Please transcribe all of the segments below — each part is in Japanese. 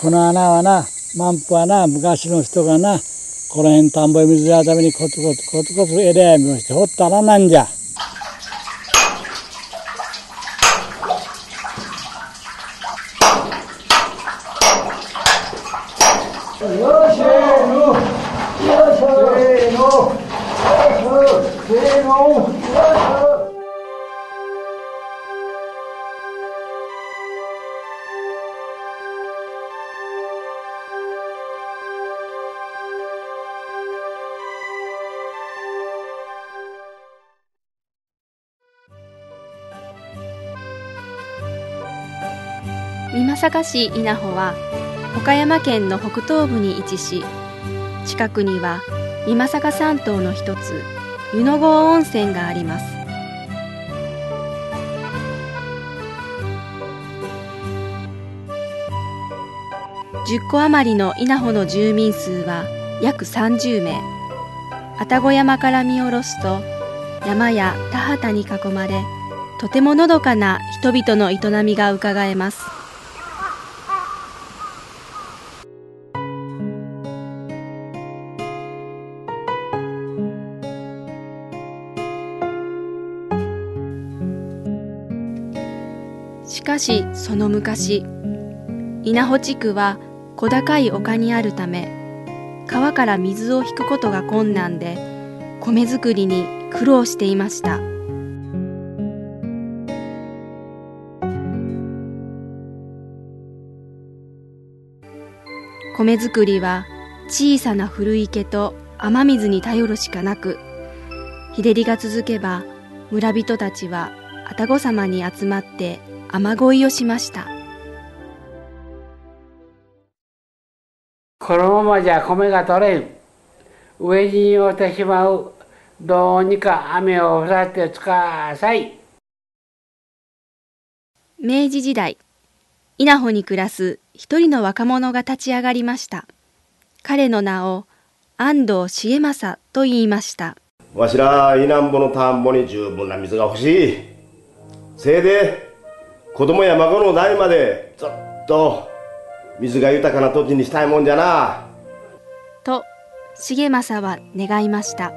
この穴はな満腹はな昔の人がなこの辺田んぼへ水やるためにコツコツコツコツ枝闇をして掘った穴なんじゃ。美作市稲穂は岡山県の北東部に位置し近くには美作山島の一つ湯の郷温泉があります。10個余りの稲穂の住民数は約30名。愛宕山から見下ろすと山や田畑に囲まれとてものどかな人々の営みがうかがえます。しその昔。稲穂地区は小高い丘にあるため川から水を引くことが困難で米作りに苦労していました。米作りは小さな古池と雨水に頼るしかなく日照りが続けば村人たちは愛宕様に集まって雨乞いをしました。このままじゃ米が取れん。飢え死にをてしまう。どうにか雨を降らせてつかさい。明治時代稲穂に暮らす一人の若者が立ち上がりました。彼の名を安藤重政と言いました。わしら稲んぼの田んぼに十分な水が欲しい。せいで子供や孫の代までずっと水が豊かな土地にしたいもんじゃな。と重政は願いました。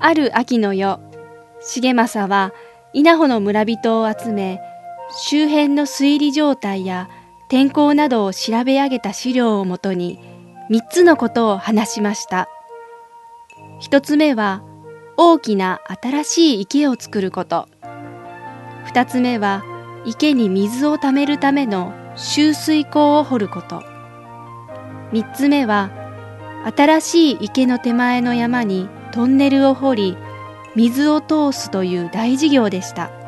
ある秋の夜重政は稲穂の村人を集め周辺の水利状態や天候などを調べ上げた資料をもとに3つのことを話しました。1つ目は大きな新しい池を作ること。2つ目は池に水をためるための集水溝を掘ること。3つ目は新しい池の手前の山にトンネルを掘り水を通すという大事業でした。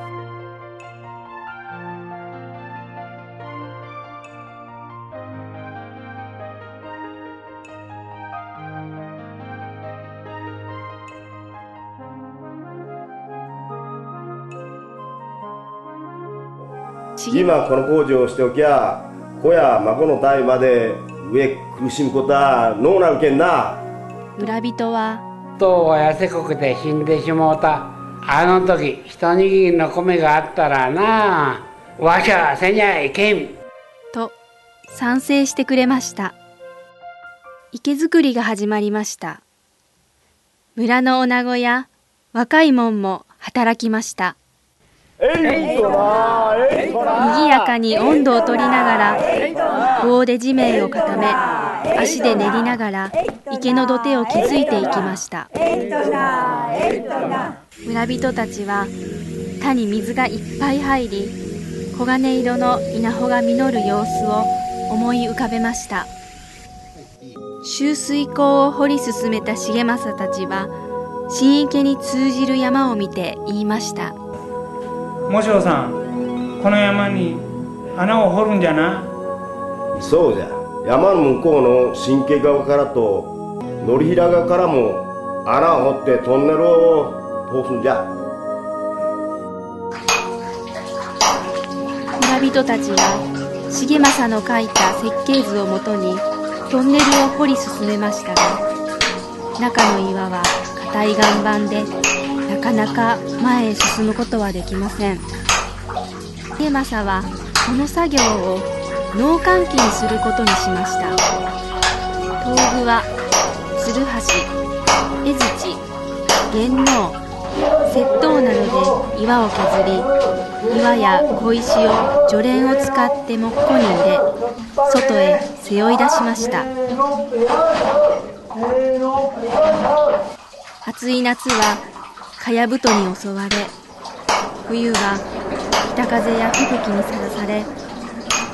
今この工事をしておきゃ子や孫の代まで上苦しむことはのうなるけんな。村人はとは痩せこくて死んでしもうた。あの時一握りの米があったらなわしゃせにゃいけん。と賛成してくれました。池作りが始まりました。村の女子や若いもんも働きました賑やかに温度を取りながら棒で地面を固め足で練りながら池の土手を築いていきました。村人たちは田に水がいっぱい入り黄金色の稲穂が実る様子を思い浮かべました。集水溝を掘り進めた重政たちは新池に通じる山を見て言いました。もしおさんこの山に穴を掘るんじゃな？そうじゃ。山の向こうの神経側からと乗平側からも穴を掘ってトンネルを通すんじゃ。村人たちは重政の描いた設計図をもとにトンネルを掘り進めましたが中の岩は硬い岩盤でなかなか前へ進むことはできません。重政はこの作業を農閑期にすることにしました。東具は鶴橋江槌元能窃盗などで岩を削り岩や小石を除蓮を使って木庫に入れ外へ背負い出しました。暑い夏はかやぶとに襲われ冬は北風や吹雪にさらされ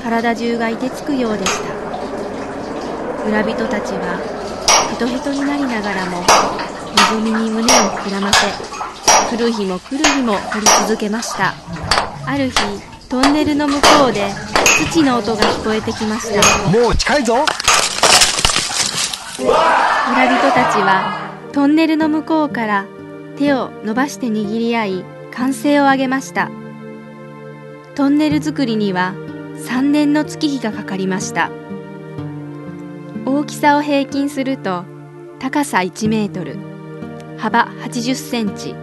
体中が凍てつくようでした。村人たちはヘトヘトになりながらも恵みに胸を膨らませ来る日も来る日も掘り続けました。ある日トンネルの向こうで土の音が聞こえてきました。もう近いぞ。村人たちはトンネルの向こうから手を伸ばして握り合い歓声を上げました。トンネル作りには3年の月日がかかりました。大きさを平均すると高さ1メートル幅80センチ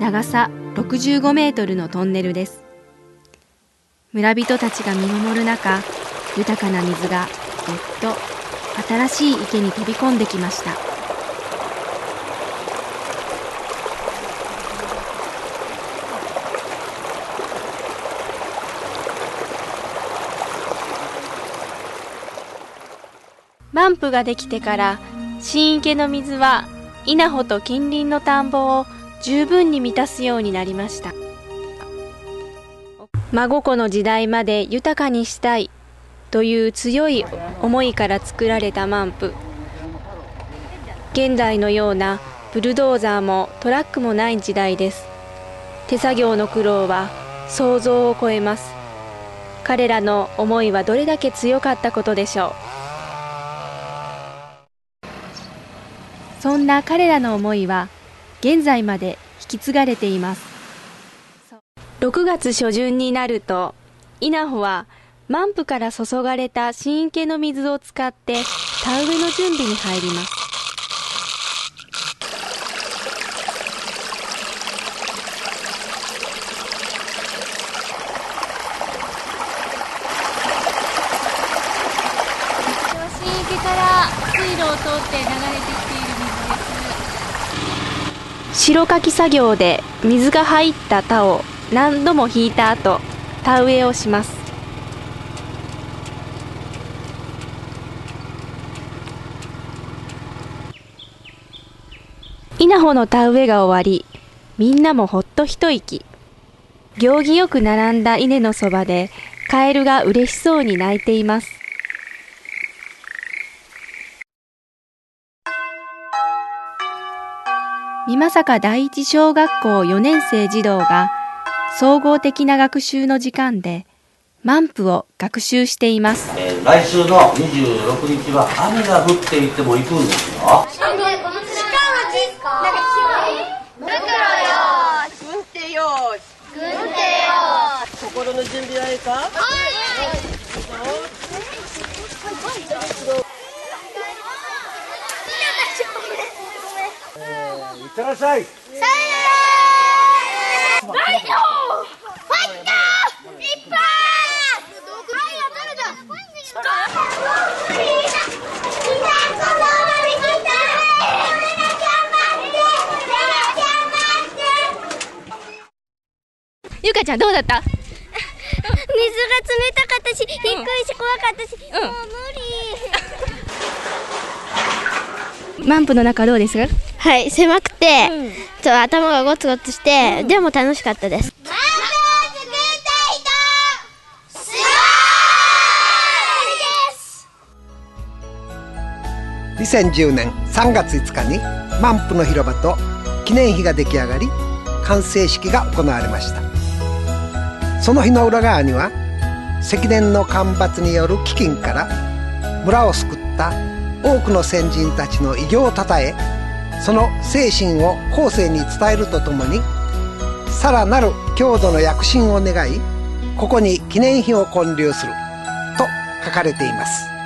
長さ65メートルのトンネルです。村人たちが見守る中豊かな水がどっと新しい池に飛び込んできました。マンプができてから新池の水は稲穂と近隣の田んぼを十分に満たすようになりました。孫子の時代まで豊かにしたいという強い思いから作られたマンプ。現代のようなブルドーザーもトラックもない時代です。手作業の苦労は想像を超えます。彼らの思いはどれだけ強かったことでしょう。そんな彼らの思いは現在まで引き継がれています。6月初旬になると稲穂は満腹から注がれた新池の水を使って田植えの準備に入ります。新池から水路を通って流れて白かき作業で水が入った田を何度も引いた後田植えをします。稲穂の田植えが終わりみんなもほっと一息。行儀よく並んだ稲のそばでカエルが嬉しそうに鳴いています。美作第一小学校4年生児童が総合的な学習の時間でマンプを学習していますえー来週の26日は雨が降っていても行くんですよ。心の準備はいいかいってらっしゃい。ゆかちゃんどうだった？水が冷たかったし、低いし怖かったし、もう無理。マンプの中どうです？かはい、狭くて、ちょっと頭がゴツゴツして、でも楽しかったです。2010年3月5日に満腹の広場と記念碑が出来上がり完成式が行われました。その日の裏側には積年の干ばつによる飢饉から村を救った多くの先人たちの偉業をたたえその精神を後世に伝えるとともにさらなる郷土の躍進を願いここに記念碑を建立すると書かれています。